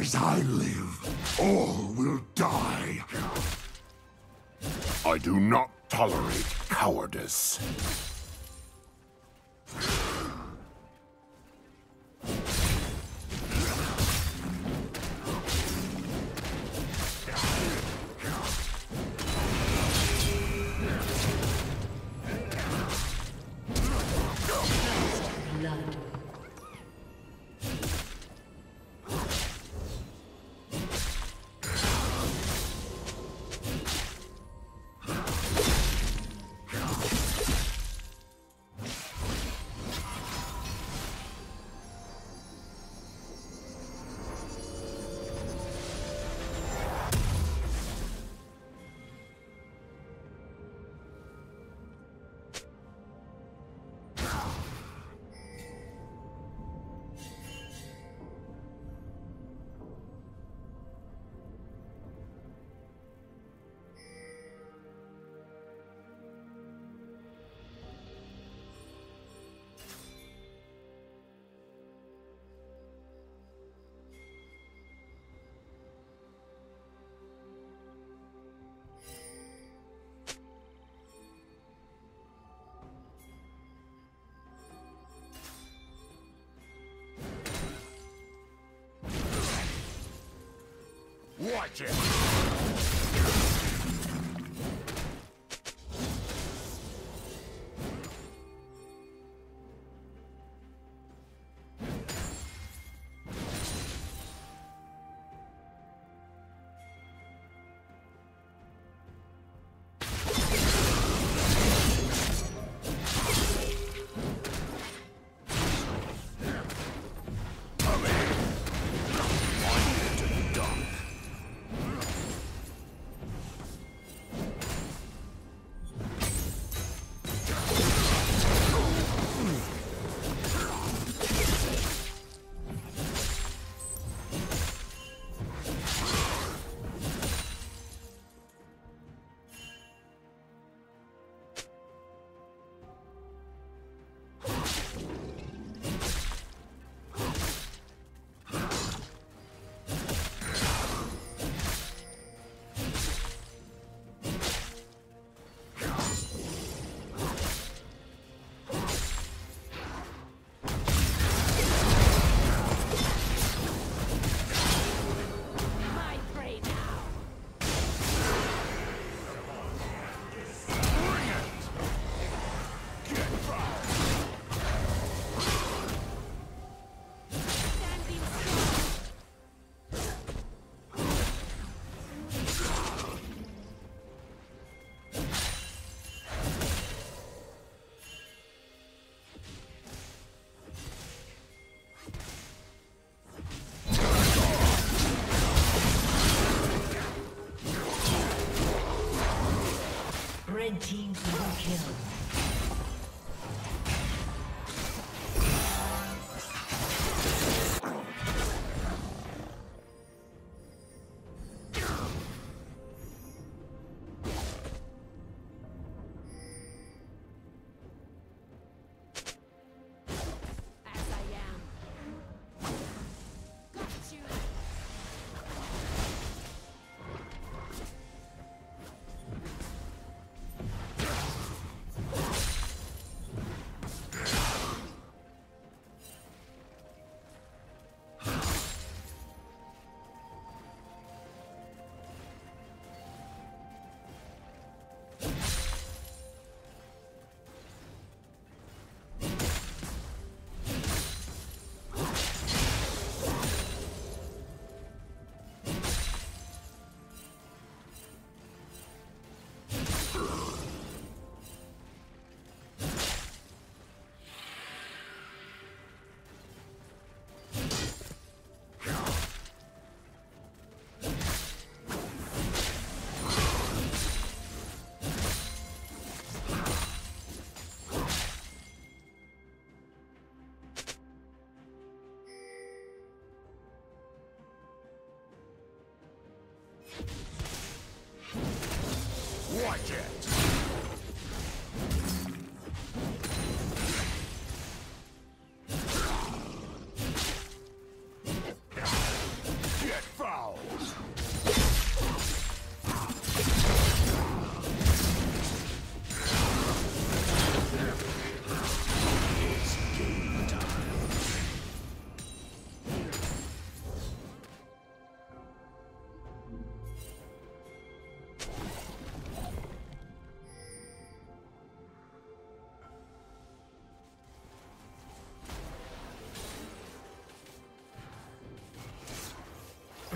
As I live, all will die. I do not tolerate cowardice. Watch it!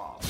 bomb.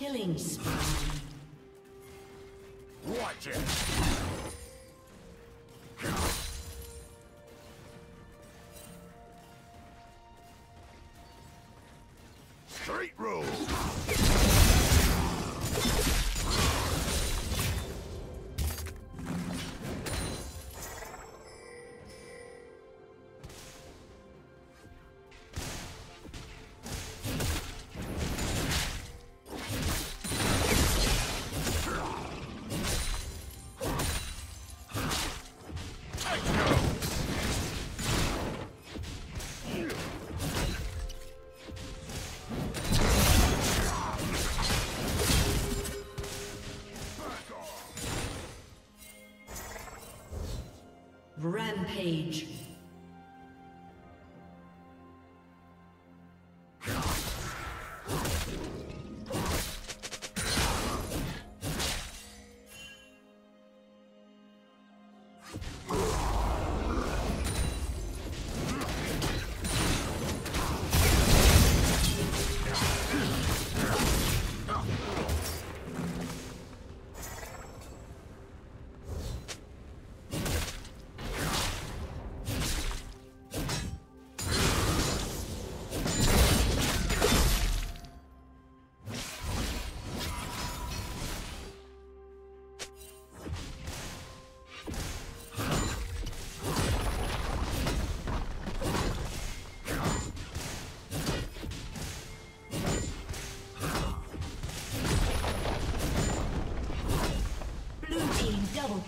Killing spree.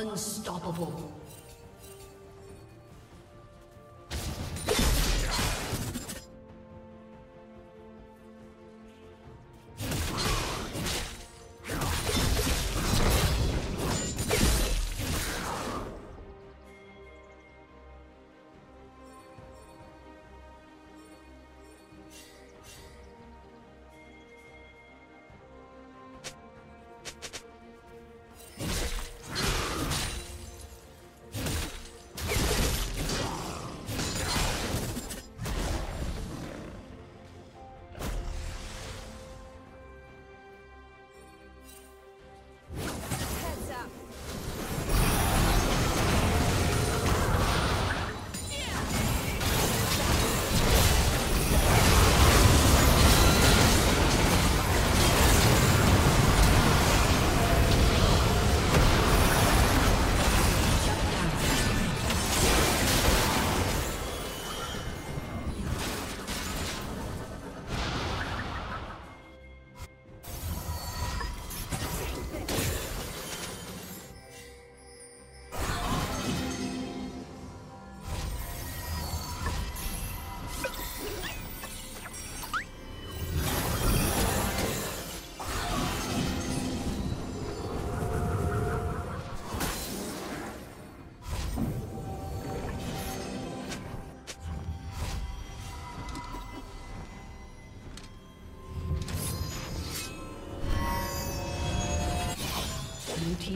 Unstoppable.